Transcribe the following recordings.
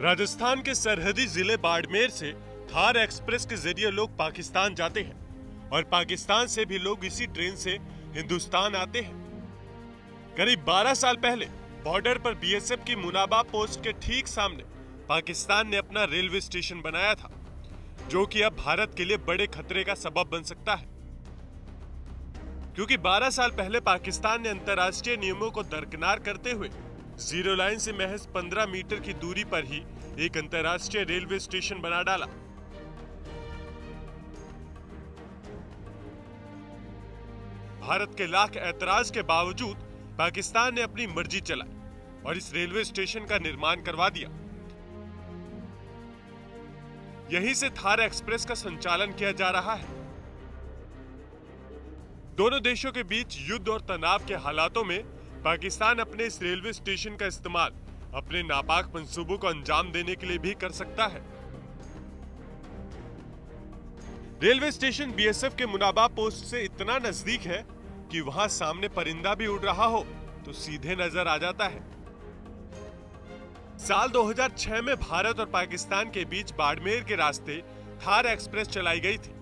राजस्थान के सरहदी ज़िले बाड़मेर से थार एक्सप्रेस के ज़रिए लोग पाकिस्तान जाते हैं और पाकिस्तान से भी लोग इसी ट्रेन से हिंदुस्तान आते हैं। करीब 12 साल पहले बॉर्डर पर बीएसएफ की मुनाबा पोस्ट के ठीक सामने पाकिस्तान ने अपना रेलवे स्टेशन बनाया था, जो कि अब भारत के लिए बड़े खतरे का सबब बन सकता है। क्योंकि 12 साल पहले पाकिस्तान ने अंतर्राष्ट्रीय नियमों को दरकिनार करते हुए ज़ीरो लाइन से महज 15 मीटर की दूरी पर ही एक अंतर्राष्ट्रीय रेलवे स्टेशन बना डाला। भारत के लाख ऐतराज के बावजूद पाकिस्तान ने अपनी मर्ज़ी चलाई और इस रेलवे स्टेशन का निर्माण करवा दिया। यहीं से थार एक्सप्रेस का संचालन किया जा रहा है। दोनों देशों के बीच युद्ध और तनाव के हालातों में पाकिस्तान अपने इस रेलवे स्टेशन का इस्तेमाल अपने नापाक मंसूबों को अंजाम देने के लिए भी कर सकता है। रेलवे स्टेशन बीएसएफ के मुनाबा पोस्ट से इतना नज़दीक है कि वहाँ सामने परिंदा भी उड़ रहा हो तो सीधे नज़र आ जाता है। साल 2006 में भारत और पाकिस्तान के बीच बाड़मेर के रास्ते थार एक्सप्रेस चलाई गई थी।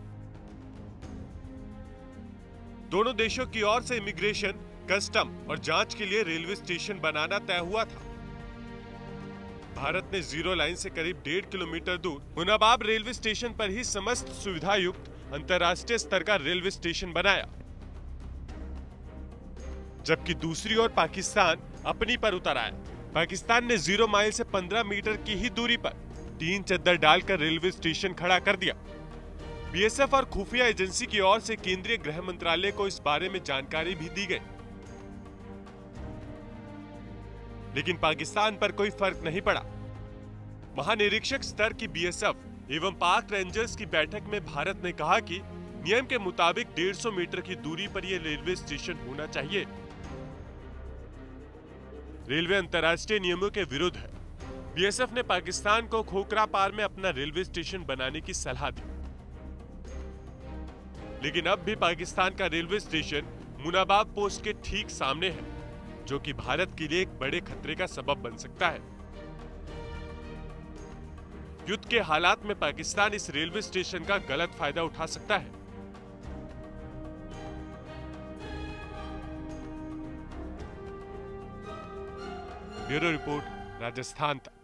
दोनों देशों की ओर से इमिग्रेशन कस्टम और जाँच के लिए रेलवे स्टेशन बनाना तय हुआ था। भारत ने ज़ीरो लाइन से करीब डेढ़ किलोमीटर दूर मुनाबाब रेलवे स्टेशन पर ही समस्त सुविधा युक्त अंतर्राष्ट्रीय स्तर का रेलवे स्टेशन बनाया। जबकि दूसरी ओर पाकिस्तान अपनी पर उतर आया। पाकिस्तान ने ज़ीरो माइल से 15 मीटर की ही दूरी पर तीन चद्दर डालकर रेलवे स्टेशन खड़ा कर दिया। बीएसएफ और खुफिया एजेंसी की ओर से केंद्रीय गृह मंत्रालय को इस बारे में जानकारी भी दी गई। लेकिन पाकिस्तान पर कोई फ़र्क नहीं पड़ा। महानिरीक्षक स्तर की बीएसएफ एवं पाक रेंजर्स की बैठक में भारत ने कहा कि नियम के मुताबिक 150 मीटर की दूरी पर यह रेलवे स्टेशन होना चाहिए। रेलवे अंतर्राष्ट्रीय नियमों के विरुद्ध है। बीएसएफ ने पाकिस्तान को खोखरा पार में अपना रेलवे स्टेशन बनाने की सलाह दी। लेकिन अब भी पाकिस्तान का रेलवे स्टेशन मुनाबाब पोस्ट के ठीक सामने है। जो कि भारत के लिए एक बड़े खतरे का सबब बन सकता है। युद्ध के हालात में पाकिस्तान इस रेलवे स्टेशन का गलत फ़ायदा उठा सकता है। ब्यूरो रिपोर्ट, राजस्थान तक।